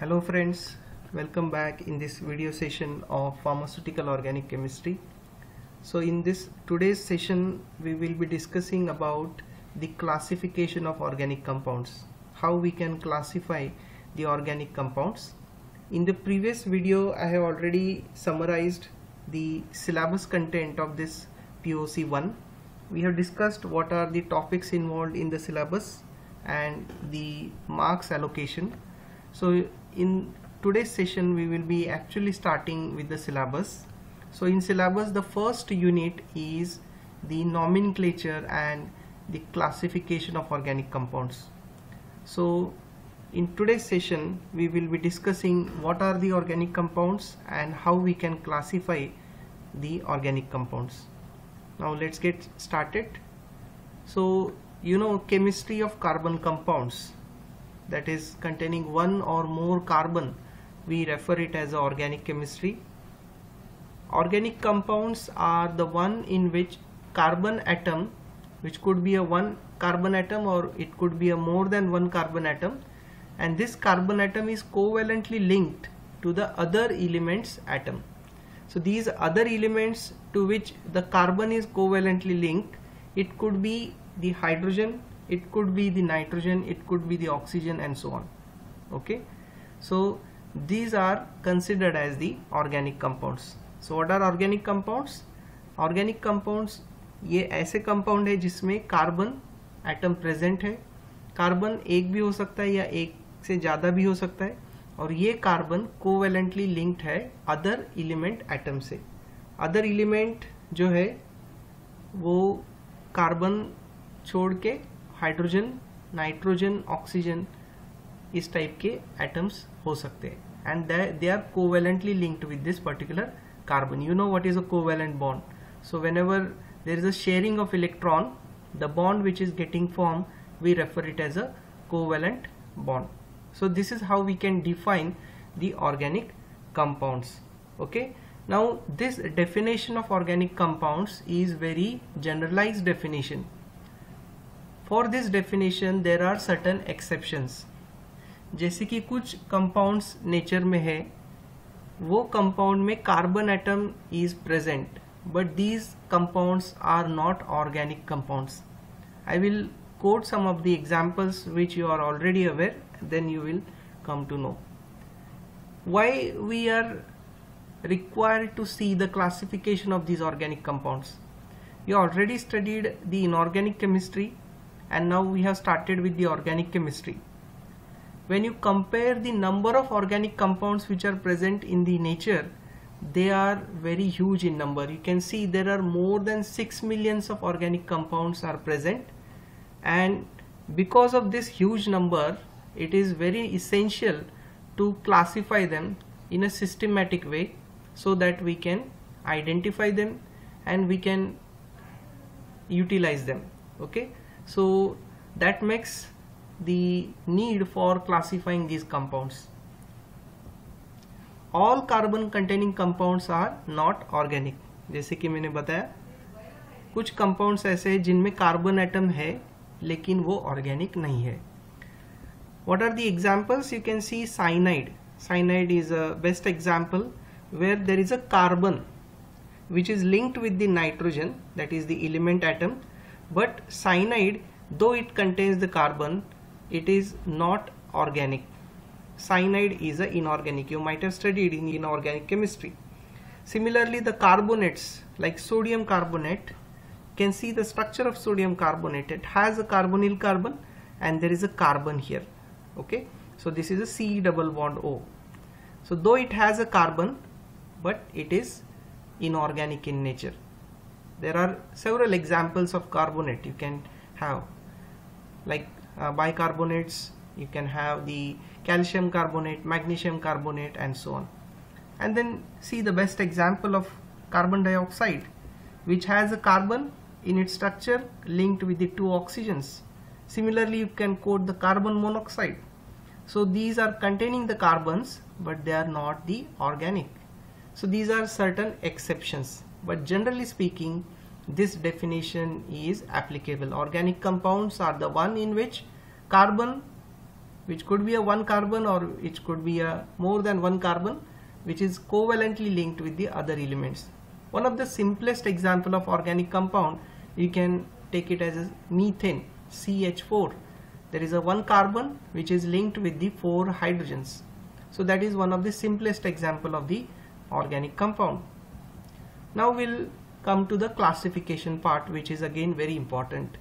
Hello friends, welcome back in this video session of pharmaceutical organic chemistry. So in this today's session we will be discussing about the classification of organic compounds, how we can classify the organic compounds. In the previous video I have already summarized the syllabus content of this POC 1. We have discussed what are the topics involved in the syllabus and the marks allocation. So in today's session we will be actually starting with the syllabus. So in syllabus the first unit is the nomenclature and the classification of organic compounds. So in today's session we will be discussing what are the organic compounds and how we can classify the organic compounds. Now let's get started. So you know chemistry of carbon compounds that is containing one or more carbon we refer it as organic chemistry. Organic compounds are the one in which carbon atom which could be a one carbon atom or it could be a more than one carbon atom and this carbon atom is covalently linked to the other elements atom. So these other elements to which the carbon is covalently linked it could be the hydrogen it could be the nitrogen it could be the oxygen and so on okay so these are considered as the organic compounds so what are organic compounds organic compounds ये ऐसे compound है जिसमें carbon atom present है carbon एक भी हो सकता है या एक से ज़्यादा भी हो सकता है और ये कार्बन कोवेलेंटली लिंक्ड है अदर एलिमेंट एटम से अदर एलिमेंट जो है वो कार्बन छोड़ के हाइड्रोजन नाइट्रोजन ऑक्सीजन इस टाइप के एटम्स हो सकते हैं and they are covalently linked with this particular carbon you know what is a covalent bond so whenever there is a sharing of electron the bond which is getting formed we refer it as a covalent bond so this is how we can define the organic compounds okay now this definition of organic compounds is very generalized definition for this definition there are certain exceptions जैसे कि कुछ compounds nature में है वो compound में carbon atom is present but these compounds are not organic compounds I will quote some of the examples which you are already aware then you will come to know why we are required to see the classification of these organic compounds you already studied the inorganic chemistry and now we have started with the organic chemistry. When you compare the number of organic compounds which are present in the nature they are very huge in number. You can see there are more than 6 millions of organic compounds are present. And because of this huge number it is very essential to classify them in a systematic way so that we can identify them and we can utilize them. Okay so, that makes the need for classifying these compounds. All carbon containing compounds are not organic. जैसे कि मैंने बताया, कुछ compounds ऐसे हैं जिनमें carbon atom है, लेकिन वो ऑर्गेनिक नहीं है। What are the examples you can see cyanide cyanide is a best example where there is a carbon which is linked with the nitrogen that is the element atom but cyanide though it contains the carbon it is not organic. Cyanide is a inorganic. You might have studied in inorganic chemistry. Similarly the carbonates like sodium carbonate can see the structure of sodium carbonate. It has a carbonyl carbon and there is a carbon here. Okay? So this is a C double bond O. So though it has a carbon but it is inorganic in nature there are several examples of carbonate you can have. Like uh, bicarbonates you can have the calcium carbonate magnesium carbonate and so on. And then see the best example of carbon dioxide which has a carbon in its structure linked with the two oxygens. Similarly you can quote the carbon monoxide. So these are containing the carbons but they are not the organic. So these are certain exceptions but generally speaking this definition is applicable. Organic compounds are the one in which carbon which could be a one carbon or which could be a more than one carbon which is covalently linked with the other elements. One of the simplest example of organic compound you can take it as methane CH4 there is a one carbon which is linked with the four hydrogens. So that is one of the simplest example of the organic compound now we'll come to the classification part which is again very important.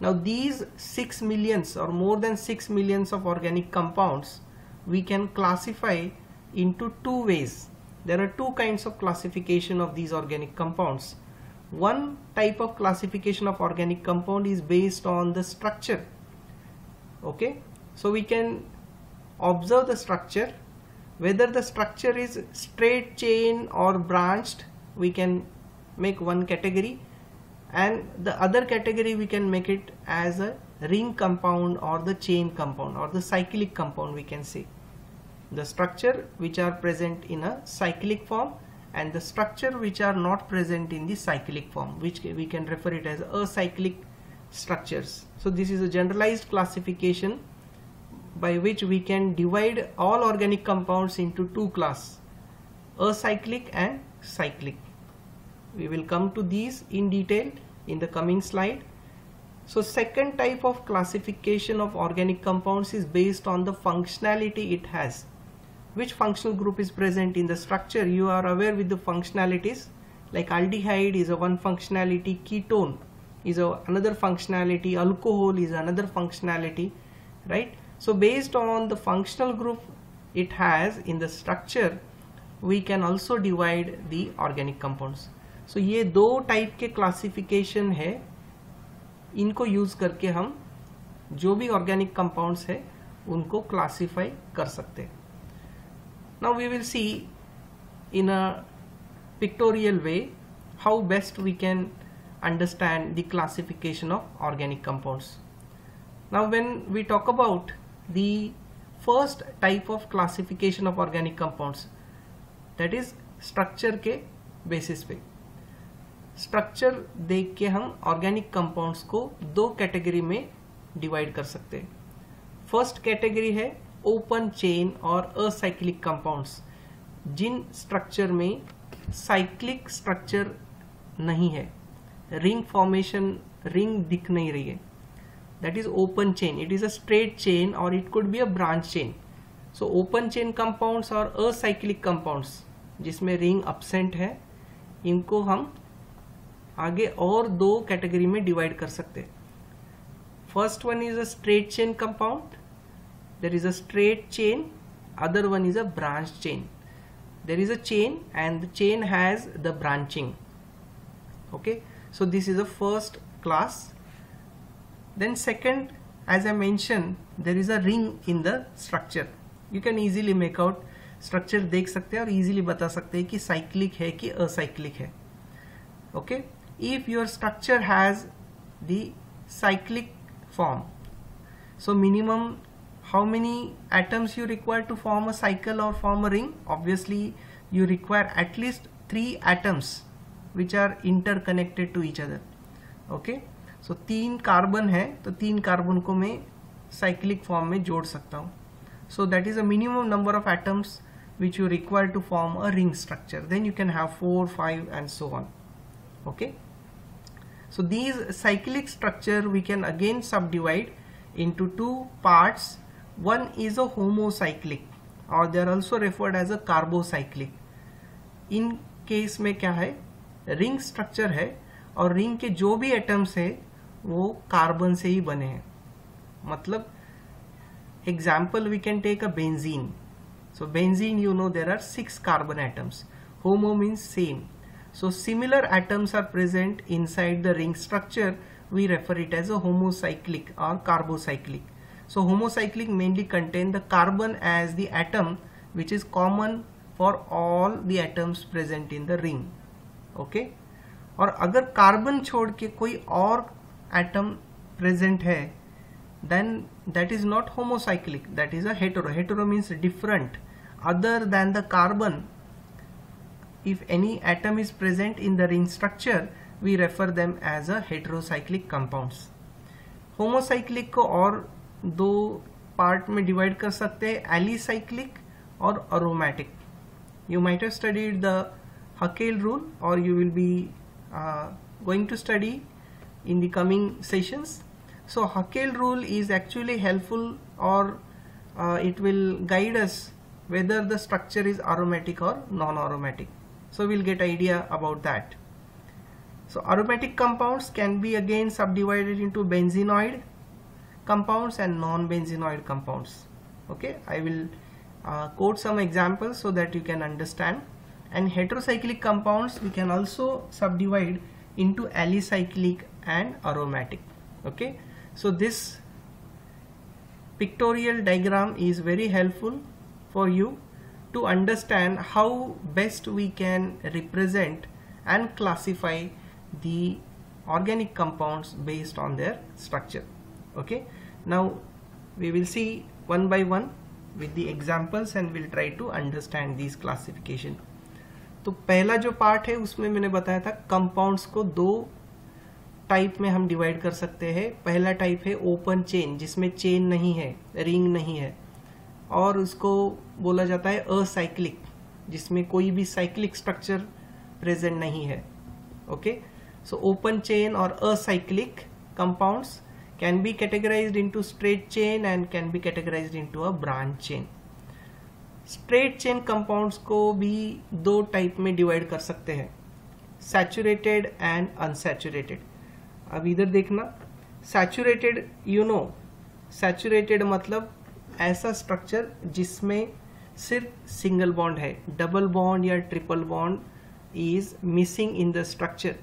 Now these 6 millions or more than 6 millions of organic compounds we can classify into two ways. There are two kinds of classification of these organic compounds. One type of classification of organic compound is based on the structure. Okay? So we can observe the structure whether the structure is straight chain or branched we can make one category and the other category we can make it as a ring compound or the chain compound or the cyclic compound we can say the structure which are present in a cyclic form and the structure which are not present in the cyclic form which we can refer it as acyclic structures. So this is a generalized classification by which we can divide all organic compounds into two class acyclic and cyclic. We will come to these in detail in the coming slide. So second type of classification of organic compounds is based on the functionality it has. Which functional group is present in the structure you are aware with the functionalities like aldehyde is a one functionality ketone is a, another functionality alcohol is another functionality right so based on the functional group it has in the structure we can also divide the organic compounds so so, ये दो type के classification है। इनको use करके हम जो भी organic compounds है उनको क्लासिफाई कर सकते हैं। Now we will see in a pictorial way how best we can understand the classification of organic compounds now when we talk about the first type of classification of organic compounds that is structure के basis पे। Structure देख के हम organic compounds को दो category में divide कर सकते हैं। फ़र्स्ट कैटेगरी है ओपन चेन और असाइक्लिक कंपाउंड्स, जिन स्ट्रक्चर में साइक्लिक स्ट्रक्चर नहीं है। रिंग फॉर्मेशन, रिंग दिख नहीं रही है। That is open chain it is a straight chain और it could be a branch chain so open chain compounds और असाइक्लिक कंपाउंड्स जिसमें रिंग अपसेंट है, इनको हम आगे और दो कैटेगरी में डिवाइड कर सकते first one is a straight chain compound, there is a straight chain, other one is a branch chain. There is a chain and the chain has the branching. Okay, so this is a first class. Then second, as I mention, there is a ring in the structure. You can easily make out, structure देख सकते हैं और easily बता सकते हैं कि cyclic है कि असाइक्लिक है। Okay okay? if your structure has the cyclic form so minimum how many atoms you require to form a cycle or form a ring obviously you require at least three atoms which are interconnected to each other okay so तीन carbon है तो तीन carbon को मैं cyclic form में जोड़ सकता हूँ so that is a minimum number of atoms which you require to form a ring structure then you can have four five and so on Okay so these cyclic structure we can again subdivide into two parts one is a homocyclic or they are also referred as a carbocyclic in case में क्या है ring structure है और ring के जो भी atoms है वो कार्बन से ही बने हैं मतलब example we can take a benzene so benzene you know there are six carbon atoms homo means same so similar atoms are present inside the ring structure we refer it as a homocyclic or carbocyclic so homocyclic mainly contain the carbon as the atom which is common for all the atoms present in the ring okay और अगर carbon छोड़ के कोई और atom present है then that is not homocyclic that is a hetero hetero means different other than the carbon if any atom is present in the ring structure we refer them as a heterocyclic compounds homocyclic को और दो part में divide कर सकते हैं alicyclic और aromatic you might have studied the Hakel rule or you will be uh, going to study in the coming sessions so Hakel rule is actually helpful or uh, it will guide us whether the structure is aromatic or non-aromatic so we'll get idea about that. So aromatic compounds can be again subdivided into benzenoid compounds and non-benzenoid compounds. Okay I will uh, quote some examples so that you can understand. And heterocyclic compounds we can also subdivide into alicyclic and aromatic. Okay so this pictorial diagram is very helpful for you to understand how best we can represent and classify the organic compounds based on their structure okay now we will see one by one with the examples and we'll try to understand these classification तो पहला जो part है उसमें मैंने बताया था compounds को दो टाइप में हम डिवाइड कर सकते हैं पहला टाइप है ओपन चेन जिसमें चेन नहीं है रिंग नहीं है और उसको बोला जाता है असाइक्लिक, जिसमें कोई भी साइक्लिक स्ट्रक्चर प्रेजेंट नहीं है। ओके सो ओपन चेन और acyclic compounds can be categorized into straight chain and can be categorized into a branch chain. Straight chain compounds को भी दो टाइप में डिवाइड कर सकते हैं। सैचुरेटेड एंड अनसैचुरेटेड अब इधर देखना। सैचुरेटेड यू नो सैचुरेटेड मतलब ऐसा स्ट्रक्चर जिसमें सिर्फ सिंगल बॉन्ड है डबल बॉन्ड या triple bond is missing in the structure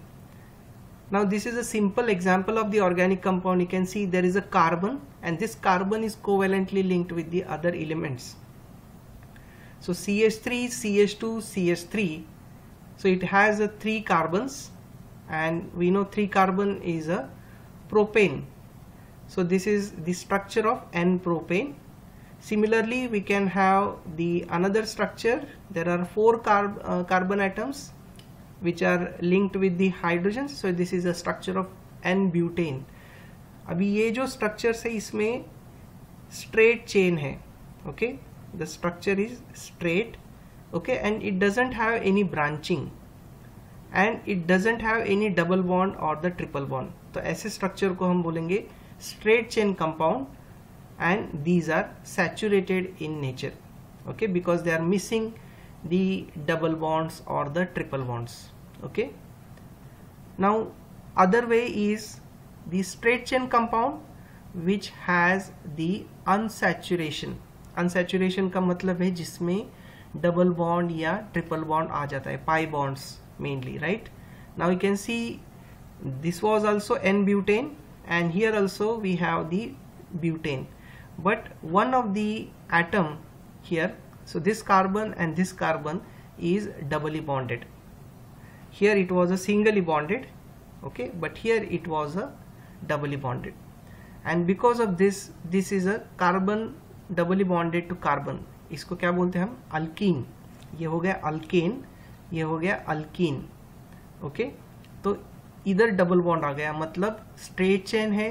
Now this is a simple example of the organic compound. You can see there is a carbon and this carbon is covalently linked with the other elements. So CH3, CH2, CH3. So it has a three carbons and we know three carbon is a propane. So this is the structure of N-propane. Similarly, we can have the another structure. There are four carb, uh, carbon atoms which are linked with the hydrogens so this is a structure of n-butane अभी ये जो structures है इसमें straight chain है okay the structure is straight okay and it doesn't have any branching and it doesn't have any double bond or the triple bond तो ऐसे structure को हम बोलेंगे straight chain compound and these are saturated in nature okay because they are missing the double bonds or the triple bonds okay now other way is the straight chain compound which has the unsaturation unsaturation का मतलब है जिसमें double bond या triple bond आ जाता है pi bonds mainly right now you can C this was also n-butane and here also we have the butane But one of the atom here so this carbon and this carbon is doubly bonded here it was a singly bonded okay but here it was a doubly bonded and because of this this is a carbon doubly bonded to carbon इसको क्या बोलते हैं हम alkene ये हो गया alkane ये हो गया अल्कीन ओके तो इधर डबल बॉन्ड आ गया मतलब स्ट्रेट चेन है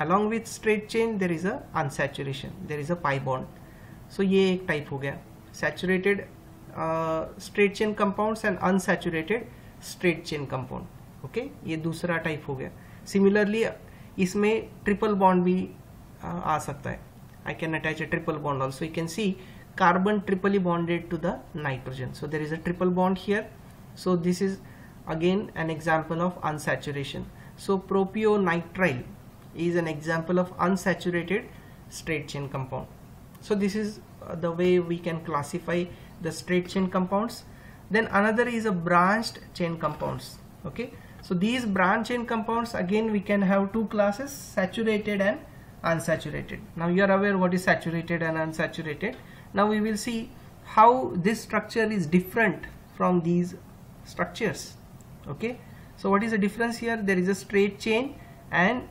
along with straight chain there is a unsaturation there is a pi bond so ये एक टाइप हो गया saturated straight chain compounds and unsaturated straight chain compound okay ये दूसरा टाइप हो गया सिमिलरली इसमें ट्रिपल बॉन्ड भी uh, आ सकता है I can attach a triple bond also you can see carbon triply bonded to the nitrogen so there is a triple bond here so this is again an example of unsaturation so propionitrile is an example of unsaturated straight chain compound. So this is uh, the way we can classify the straight chain compounds. Then another is a branched chain compounds okay? So these branch chain compounds again we can have two classes saturated and unsaturated. Now you are aware what is saturated and unsaturated. Now we will see how this structure is different from these structures okay? So what is the difference here? There is a straight chain and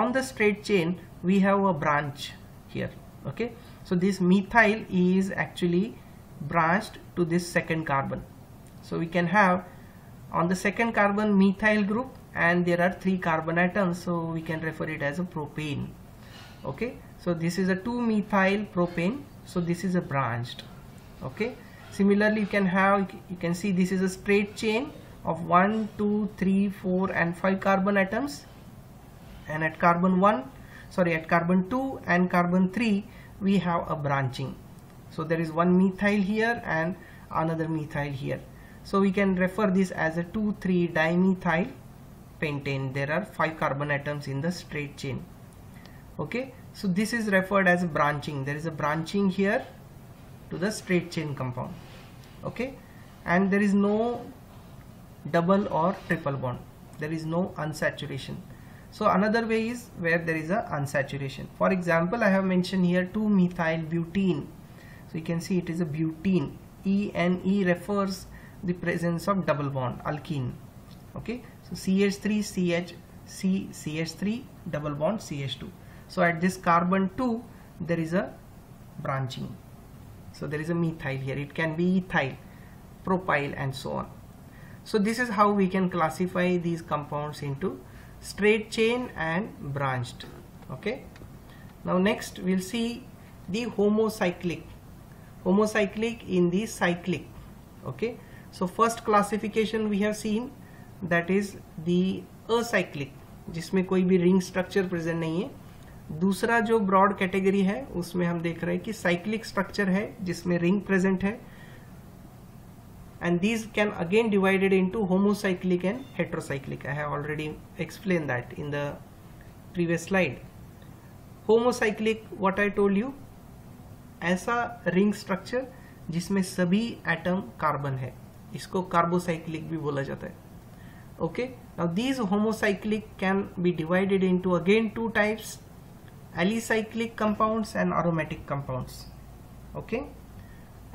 on the straight chain we have a branch here okay? So this methyl is actually branched to this second carbon. So we can have on the second carbon methyl group and there are three carbon atoms so we can refer it as a propane okay? So this is a 2-methyl propane so this is a branched okay? Similarly you can have you can see this is a straight chain of 1 2 3 4 and 5 carbon atoms and at carbon 1 sorry at carbon 2 and carbon 3 we have a branching. So there is one methyl here and another methyl here. So we can refer this as a 2 3 dimethyl pentane. There are 5 carbon atoms in the straight chain. Okay? So this is referred as a branching. There is a branching here to the straight chain compound. Okay? And there is no double or triple bond. There is no unsaturation so another way is where there is a unsaturation. For example I have mentioned here 2 methyl butene. So you can see it is a butene. E and E refers the presence of double bond alkene. Okay? So CH3 CH C CH3 double bond CH2 so at this carbon 2 there is a branching. So there is a methyl here. It can be ethyl propyl and so on. So this is how we can classify these compounds into straight chain and branched okay now next we'll see the homocyclic homocyclic in the cyclic okay so first classification we have seen that is the acyclic जिसमें कोई भी ring structure present नहीं है दूसरा जो broad category है उसमें हम देख रहे हैं कि साइक्लिक स्ट्रक्चर है जिसमें रिंग प्रेजेंट है and these can again divided into homocyclic and heterocyclic I have already explained that in the previous slide homocyclic what I told you ऐसा रिंग स्ट्रक्चर जिसमें सभी एटम कार्बन है इसको carbocyclic भी बोला जाता है okay now these homocyclic can be divided into again two types alicyclic compounds and aromatic compounds okay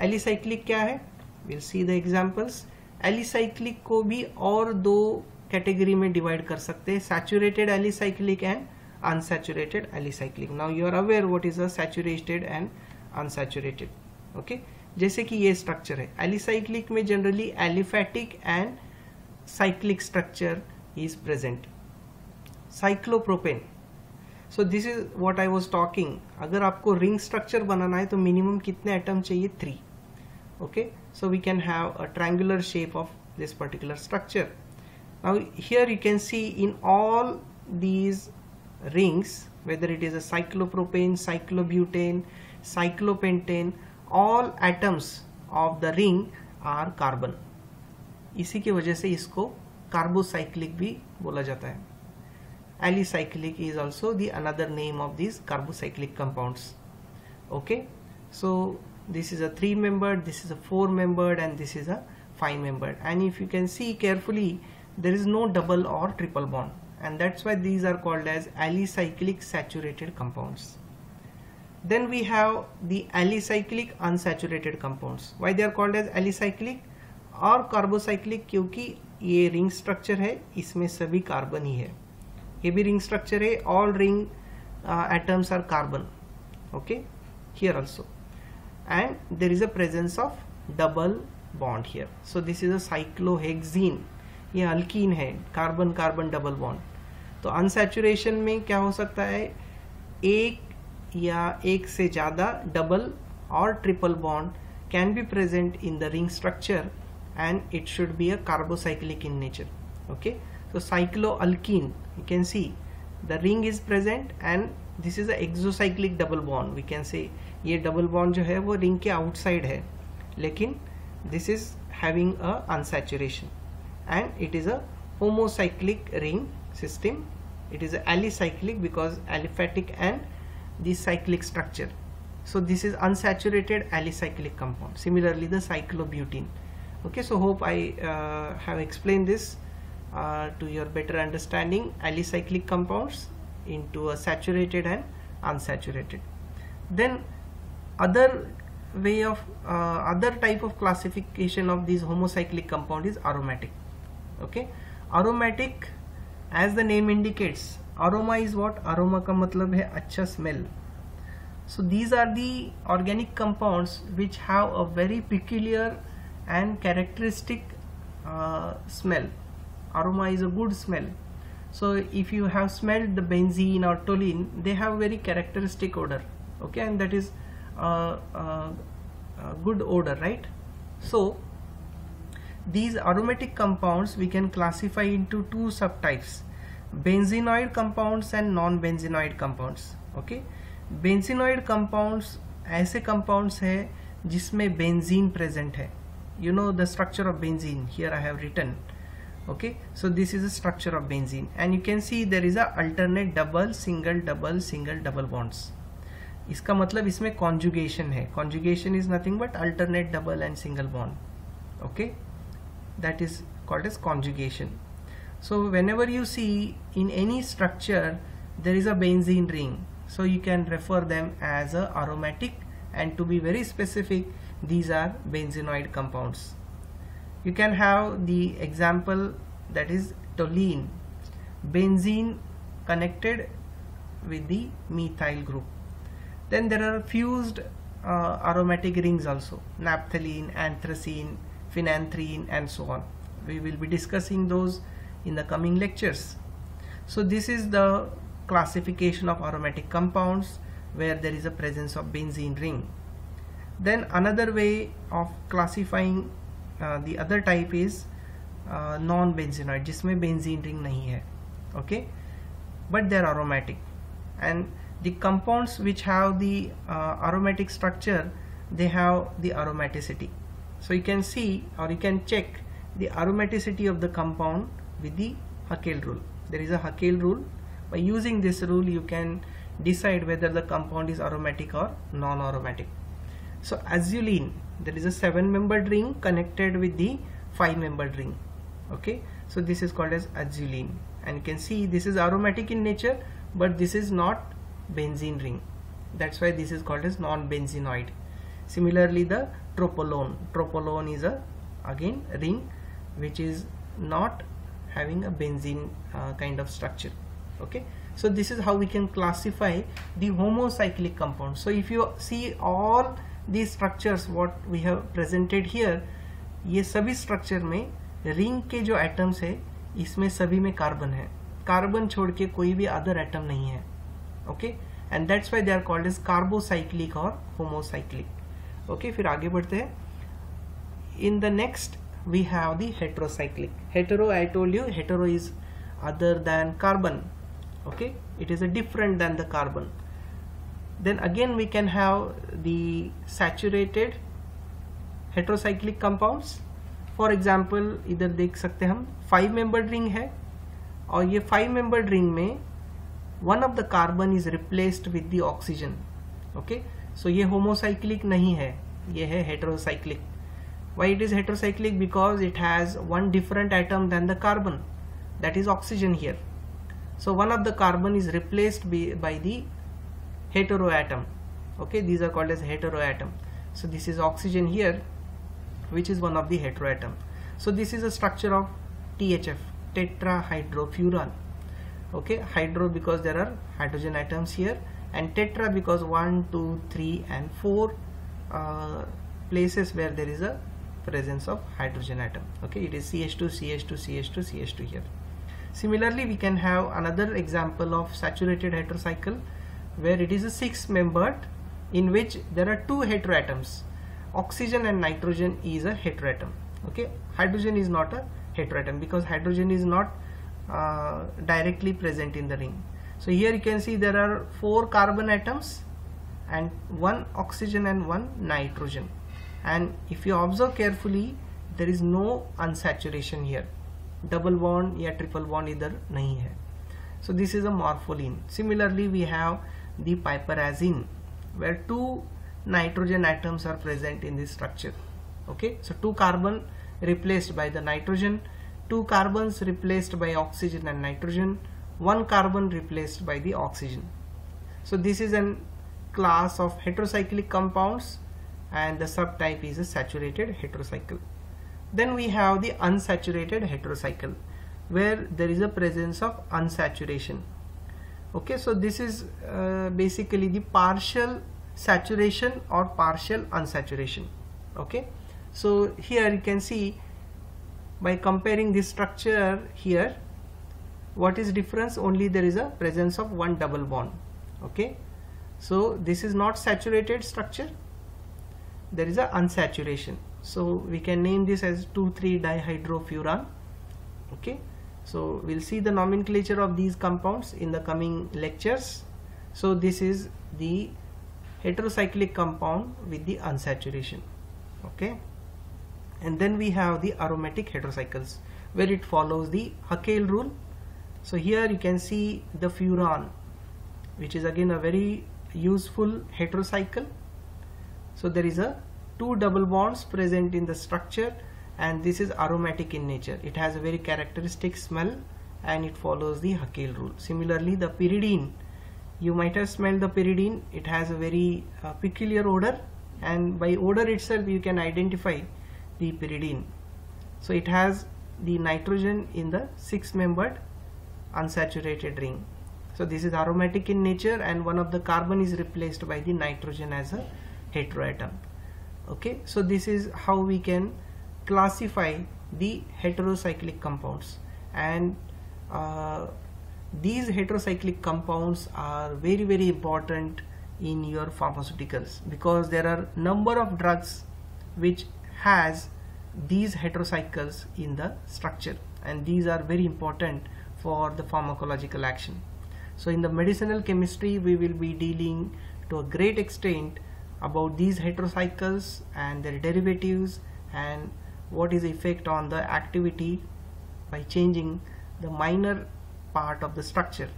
alicyclic क्या है Will see the examples alicyclic को भी और दो कैटेगरी में डिवाइड कर सकते हैं। Saturated alicyclic and unsaturated alicyclic now you are aware what is a saturated and unsaturated okay जैसे कि ये स्ट्रक्चर है। एलिसाइक्लिक में generally aliphatic and cyclic structure is present cyclopropane so this is what I was talking अगर आपको ring structure बनाना है तो minimum कितने एटम चाहिए? Three okay okay? so we can have a triangular shape of this particular structure now here you can see in all these rings whether it is a cyclopropane cyclobutane cyclopentane all atoms of the ring are carbon इसी की वजह से इसको carbocyclic भी बोला जाता है alicyclic is also the another name of these carbocyclic compounds okay so this is a three membered this is a four membered and this is a five membered and if you can see carefully there is no double or triple bond and that's why these are called as alicyclic saturated compounds then we have the alicyclic unsaturated compounds why they are called as alicyclic और carbocyclic क्योंकि ये ring structure है इसमें सभी carbon ही है ये भी ring structure है all ring atoms are carbon okay here also And there is a presence of double bond here so this is a cyclohexene ये अल्कीन है कार्बन कार्बन डबल बॉन्ड तो अनसेचुरेशन में क्या हो सकता है एक या एक से ज़्यादा डबल और triple bond can be present in the ring structure and it should be a carbocyclic in nature okay so cycloalkene you can see the ring is present and this is a exocyclic double bond we can say ये double bond जो है वो ring के outside है लेकिन this is having a unsaturation and it is a homocyclic ring system it is alicyclic because aliphatic and the cyclic structure so this is unsaturated alicyclic compound similarly the cyclobutene okay so hope i uh, have explained this uh, to your better understanding alicyclic compounds into a saturated and unsaturated. Then other way of uh, other type of classification of these homocyclic compound is aromatic. Okay? Aromatic as the name indicates aroma is what? Aroma ka matlab hai acha smell. So these are the organic compounds which have a very peculiar and characteristic uh, smell. Aroma is a good smell so if you have smelled the benzene or toluene they have very characteristic odor okay and that is uh, uh, uh, good odor right so these aromatic compounds we can classify into two subtypes benzenoid compounds and non-benzenoid compounds okay benzenoid compounds ऐसे compounds है जिसमें benzene present है you know the structure of benzene here I have written okay so this is a structure of benzene and you can see there is a alternate double single double single double bonds इसका मतलब इसमें conjugation है conjugation is nothing but alternate double and single bond okay that is called as conjugation so whenever you see in any structure there is a benzene ring so you can refer them as a aromatic and to be very specific these are benzenoid compounds you can have the example that is toluene benzene connected with the methyl group. Then there are fused uh, aromatic rings also naphthalene anthracene phenanthrene and so on. We will be discussing those in the coming lectures. So this is the classification of aromatic compounds where there is a presence of benzene ring. Then another way of classifying the other type is uh, non benzenoid जिसमें benzene ring नहीं है okay but they are aromatic and the compounds which have the uh, aromatic structure they have the aromaticity so you can see or you can check the aromaticity of the compound with the Haeckel rule there is a Haeckel rule by using this rule you can decide whether the compound is aromatic or non-aromatic so azulene there is a seven membered ring connected with the five membered ring. Okay? So this is called as azulene. And you can see this is aromatic in nature but this is not benzene ring. That's why this is called as non-benzenoid. Similarly the tropolone. Tropolone is a again ring which is not having a benzene uh, kind of structure. Okay? So this is how we can classify the homocyclic compounds so if you see all these structures, what we have presented here, ये सभी structure में ring के जो atoms है, इसमें सभी में carbon है। कार्बन छोड़ के कोई भी अदर एटम नहीं है। Okay and that's why they are called as carbocyclic और होमोसाइक्लिक ओके फिर आगे बढ़ते हैं। In the next we have the heterocyclic hetero I told you hetero is other than carbon okay? It is a different than the carbon. Then again we can have the saturated heterocyclic compounds for example इधर देख सकते हम five membered ring है और ये five membered ring में one of the carbon is replaced with the oxygen okay so ये homocyclic नहीं है ये है heterocyclic why it is heterocyclic because it has one different atom than the carbon that is oxygen here so one of the carbon is replaced by the heteroatom. Okay these are called as heteroatom. So this is oxygen here which is one of the heteroatom. So this is a structure of THF tetrahydrofuran. Okay hydro because there are hydrogen atoms here and tetra because 1 2 3 and 4 uh, places where there is a presence of hydrogen atom. Okay it is CH2 CH2 CH2 CH2 here. Similarly we can have another example of saturated heterocycle where it is a six membered in which there are two heteroatoms oxygen and nitrogen is a heteroatom okay hydrogen is not a heteroatom because hydrogen is not uh, directly present in the ring so here you can see there are four carbon atoms and one oxygen and one nitrogen and if you observe carefully there is no unsaturation here double bond या triple bond इधर नहीं है so this is a morpholine similarly we have the piperazine where two nitrogen atoms are present in this structure okay so two carbon replaced by the nitrogen two carbons replaced by oxygen and nitrogen one carbon replaced by the oxygen so this is an class of heterocyclic compounds and the subtype is a saturated heterocycle. Then we have the unsaturated heterocycle where there is a presence of unsaturation. Okay, so this is uh, basically the partial saturation or partial unsaturation. Okay, so here you can see by comparing this structure here what is difference? Only there is a presence of one double bond. Okay so this is not saturated structure. There is a unsaturation. So we can name this as 2,3 dihydrofuran. Okay so we'll see the nomenclature of these compounds in the coming lectures. So this is the heterocyclic compound with the unsaturation. Okay? And then we have the aromatic heterocycles where it follows the Huckel rule. So here you can see the furan which is again a very useful heterocycle. So there is a two double bonds present in the structure and this is aromatic in nature. It has a very characteristic smell and it follows the Huckel rule. Similarly the pyridine. You might have smelled the pyridine. It has a very uh, peculiar odor and by odor itself you can identify the pyridine. So it has the nitrogen in the six membered unsaturated ring. So this is aromatic in nature and one of the carbon is replaced by the nitrogen as a heteroatom. Okay? So this is how we can classify the heterocyclic compounds. And uh, these heterocyclic compounds are very very important in your pharmaceuticals because there are number of drugs which has these heterocycles in the structure. And these are very important for the pharmacological action. So in the medicinal chemistry we will be dealing to a great extent about these heterocycles and their derivatives and what is the effect on the activity by changing the minor part of the structure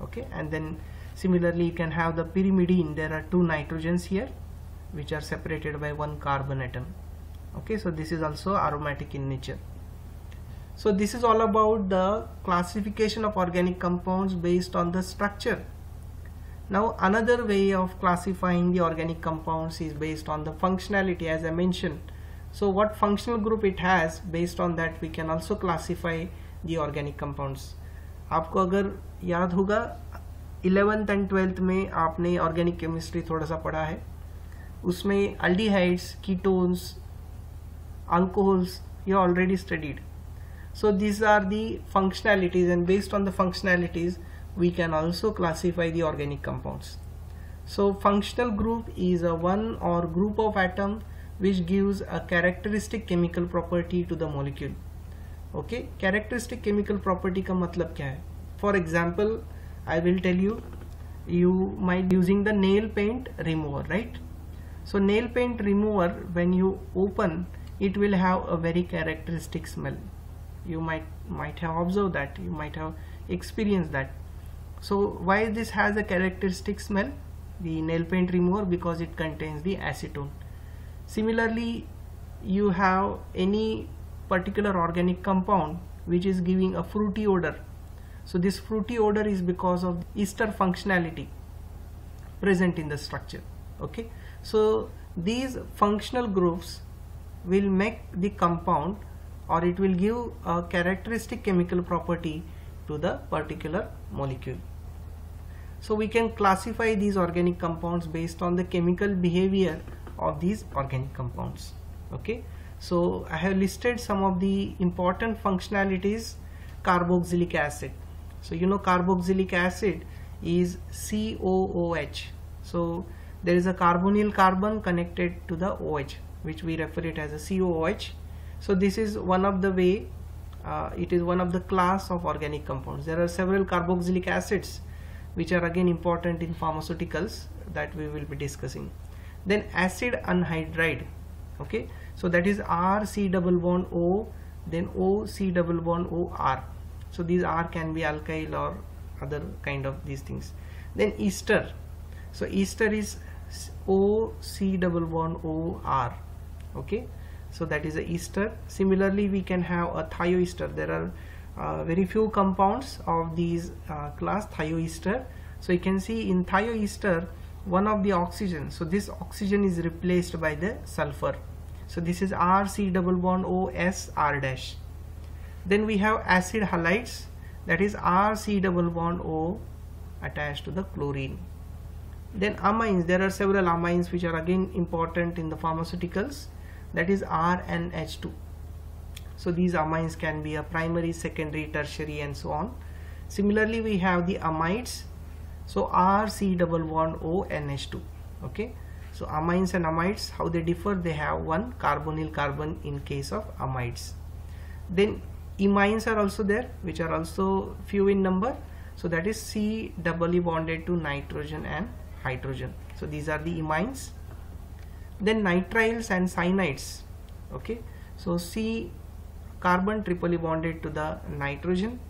okay? And then similarly you can have the pyrimidine. There are two nitrogens here which are separated by one carbon atom okay? So this is also aromatic in nature. So this is all about the classification of organic compounds based on the structure. Now another way of classifying the organic compounds is based on the functionality as I mentioned. So what functional group it has based on that we can also classify the organic compounds. आपको अगर याद होगा 11th and twelfth में आपने organic chemistry थोड़ा सा पढ़ा है उसमें aldehydes ketones alcohols you already studied so these are the functionalities and based on the functionalities we can also classify the organic compounds. So functional group is a one or group of atom which gives a characteristic chemical property to the molecule. Okay? Characteristic chemical property ka matlab kya hai for example i will tell you you might using the nail paint remover right? So nail paint remover when you open it will have a very characteristic smell. You might might have observed that. You might have experienced that. So why this has a characteristic smell? The nail paint remover because it contains the acetone similarly you have any particular organic compound which is giving a fruity odor. So this fruity odor is because of ester functionality present in the structure okay? So these functional groups will make the compound or it will give a characteristic chemical property to the particular molecule. So we can classify these organic compounds based on the chemical behavior of these organic compounds okay? So I have listed some of the important functionalities. Carboxylic acid. So you know carboxylic acid is COOH so there is a carbonyl carbon connected to the OH which we refer it as a COOH so this is one of the way uh, it is one of the class of organic compounds. There are several carboxylic acids which are again important in pharmaceuticals that we will be discussing then acid anhydride okay? So that is R C double bond O then O C double bond O R. So these R can be alkyl or other kind of these things. Then ester. So ester is O C double bond O R okay? So that is a ester. Similarly we can have a thioester. There are uh, very few compounds of these uh, class thioester. So you can see in thioester one of the oxygen. So this oxygen is replaced by the sulfur. So this is RC double bond O S R dash. Then we have acid halides. That is RC double bond O attached to the chlorine. Then amines. There are several amines which are again important in the pharmaceuticals. That is R and H2 so these amines can be a primary secondary tertiary and so on. Similarly we have the amides so R C double bond O NH2 okay? So amines and amides how they differ? They have one carbonyl carbon in case of amides. Then imines are also there which are also few in number. So that is C doubly bonded to nitrogen and hydrogen. So these are the imines. Then nitriles and cyanides. Okay? So C carbon triply bonded to the nitrogen.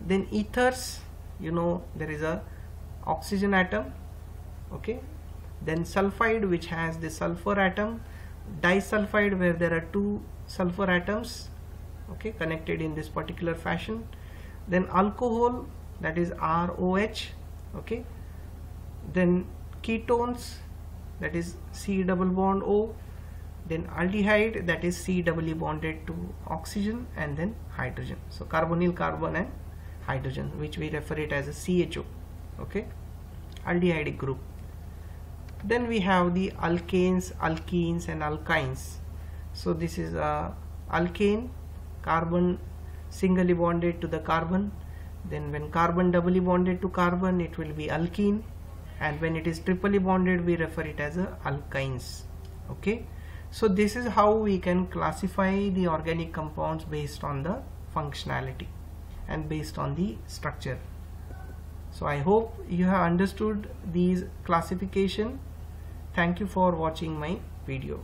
Then ethers. You know there is a oxygen atom okay? Then sulfide which has the sulfur atom disulfide where there are two sulfur atoms okay connected in this particular fashion. Then alcohol that is ROH okay? Then ketones that is C double bond O. Then aldehyde that is C doubly bonded to oxygen and then hydrogen. So carbonyl carbon and hydrogen which we refer it as a CHO okay aldehydic group. Then we have the alkanes alkenes and alkynes. So this is a alkane carbon singly bonded to the carbon. Then when carbon doubly bonded to carbon it will be alkene. And when it is triply bonded we refer it as a alkynes. Okay? So this is how we can classify the organic compounds based on the functionality and based on the structure so i hope you have understood these classification. Thank you for watching my video